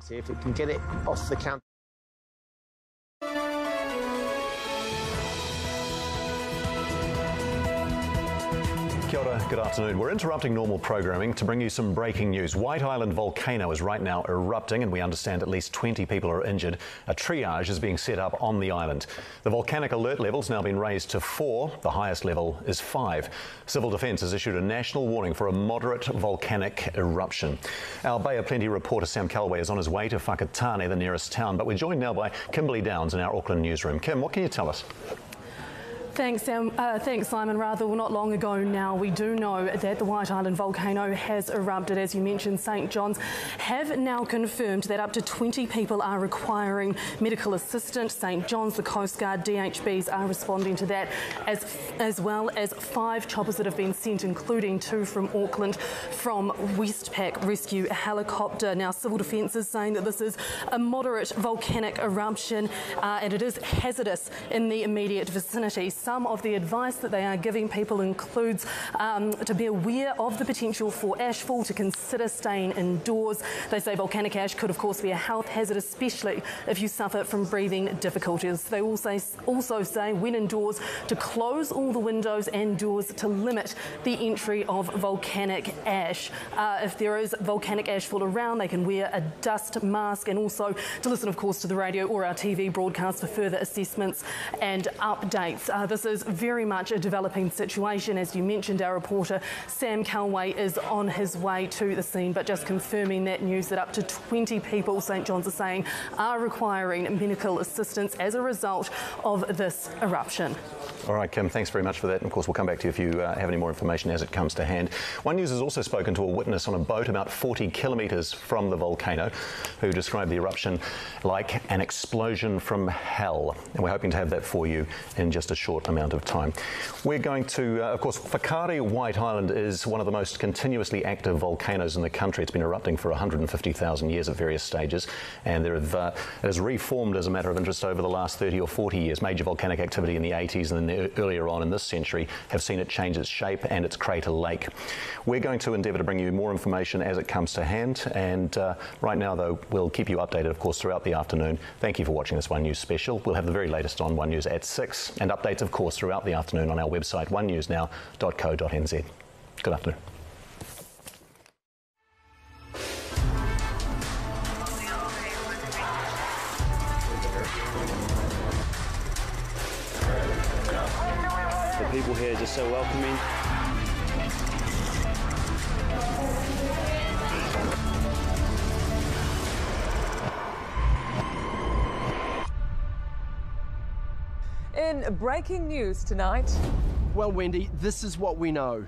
See if it can get it off the counter. Kia ora, good afternoon. We're interrupting normal programming to bring you some breaking news. White Island volcano is right now erupting, and we understand at least 20 people are injured. A triage is being set up on the island. The volcanic alert level's now been raised to four. The highest level is five. Civil Defence has issued a national warning for a moderate volcanic eruption. Our Bay of Plenty reporter Sam Kelway is on his way to Whakatane, the nearest town, but we're joined now by Kimberly Downs in our Auckland newsroom. Kim, what can you tell us? Thanks, um, uh, thanks, Simon. Rather, well, not long ago now, we do know that the White Island volcano has erupted. As you mentioned, St John's have now confirmed that up to 20 people are requiring medical assistance. St John's, the Coast Guard, DHBs are responding to that, as as well as five choppers that have been sent, including two from Auckland, from Westpac Rescue Helicopter. Now, Civil Defence is saying that this is a moderate volcanic eruption uh, and it is hazardous in the immediate vicinity some of the advice that they are giving people includes um, to be aware of the potential for ashfall, to consider staying indoors. They say volcanic ash could, of course, be a health hazard, especially if you suffer from breathing difficulties. They also, also say, when indoors, to close all the windows and doors to limit the entry of volcanic ash. Uh, if there is volcanic ashfall around, they can wear a dust mask and also to listen, of course, to the radio or our TV broadcast for further assessments and updates. Uh, this is very much a developing situation. As you mentioned, our reporter Sam Kelway is on his way to the scene, but just confirming that news that up to 20 people, St John's are saying, are requiring medical assistance as a result of this eruption. All right, Kim, thanks very much for that. And of course, we'll come back to you if you uh, have any more information as it comes to hand. One News has also spoken to a witness on a boat about 40 kilometres from the volcano who described the eruption like an explosion from hell. And we're hoping to have that for you in just a short amount of time. We're going to, uh, of course, Whakaari White Island is one of the most continuously active volcanoes in the country. It's been erupting for 150,000 years at various stages, and there have, uh, it has reformed as a matter of interest over the last 30 or 40 years. Major volcanic activity in the 80s and then earlier on in this century have seen it change its shape and its crater lake. We're going to endeavour to bring you more information as it comes to hand, and uh, right now, though, we'll keep you updated, of course, throughout the afternoon. Thank you for watching this One News special. We'll have the very latest on One News at 6, and updates, of course, throughout the afternoon on our website, onenewsnow.co.nz. Good afternoon. The people here are just so welcoming. In breaking news tonight. Well, Wendy, this is what we know.